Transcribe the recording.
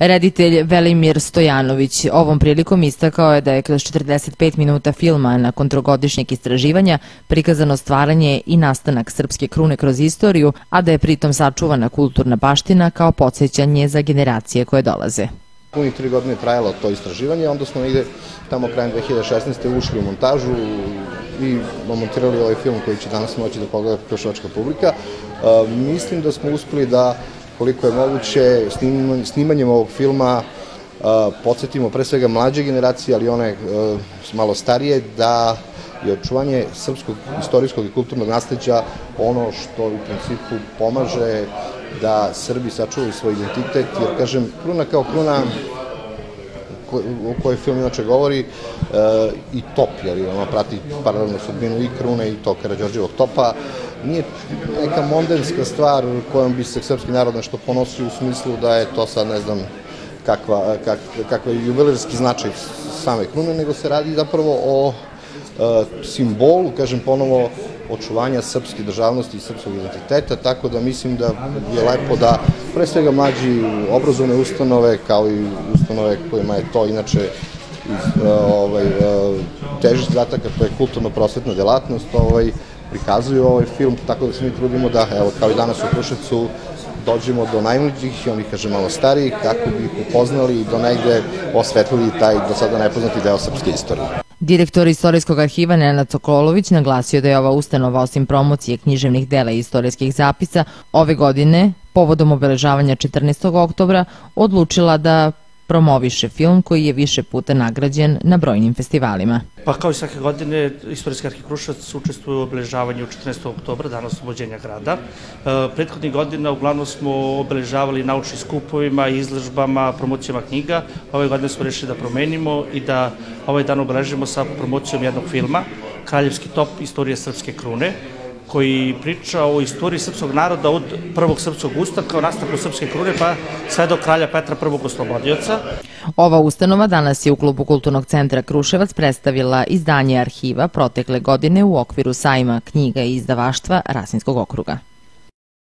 Reditelj Velimir Stojanović ovom prilikom istakao je da je kroz 45 minuta filma nakon trogodišnjeg istraživanja prikazano stvaranje i nastanak srpske krune kroz istoriju, a da je pritom sačuvana kulturna baština kao podsjećanje za generacije koje dolaze. Punih tri godine trajalo to istraživanje, onda smo ide tamo krajem 2016. ušli u montažu i montirali ovaj film koji će danas moći da pogleda prošlovačka publika. mislim da smo uspeli da koliko je moguće snimanjem ovog filma podsjetimo pre svega mlađe generacije, ali one malo starije, da je očuvanje srpskog istorijskog i kulturnog nasleđa ono što u principu pomaže da Srbi sačuvaju svoj identitet, jer kažem, kruna kao kruna o kojoj film inače govori, i top, jer ona prati paralelno sudbinu i krune i to Karadžorđevog topa, nije neka mondenska stvar kojom bi se srpski narod nešto ponosio u smislu da je to sad, ne znam, kakva, kak, kakva je značaj same krune, nego se radi zapravo o e, simbolu, kažem ponovo, očuvanja srpske državnosti i srpskog identiteta, tako da mislim da je lepo da pre svega mlađi obrazovne ustanove, kao i ustanove kojima je to inače e, ovaj, e, teži to je kulturno-prosvetna delatnost, ovaj, prikazuju ovaj film, tako da se mi trudimo da, evo, kao i danas u Kruševcu, dođemo do najmlađih i onih, kaže, malo starijih, kako bi ih upoznali i do negde osvetlili taj do sada nepoznati deo srpske istorije. Direktor Istorijskog arhiva Nenad Sokolović naglasio da je ova ustanova osim promocije književnih dela i istorijskih zapisa ove godine, povodom obeležavanja 14. oktobra, odlučila da promoviše film koji je više puta nagrađen na brojnim festivalima. Pa kao i svake godine, Istorijski arhiv Krušac učestvuje u obeležavanju 14. oktobra, dana oslobođenja grada. E, prethodnih godina uglavnom smo obeležavali naučnim skupovima, izložbama, promocijama knjiga. Ove godine smo rešili da promenimo i da ovaj dan obeležimo sa promocijom jednog filma, Kraljevski top istorije srpske krune, koji priča o istoriji srpskog naroda od prvog srpskog ustanka, o nastanku srpske krune, pa sve do kralja Petra prvog oslobodioca. Ova ustanova danas je u Klubu Kulturnog centra Kruševac predstavila izdanje arhiva protekle godine u okviru sajma knjiga i izdavaštva Rasinskog okruga.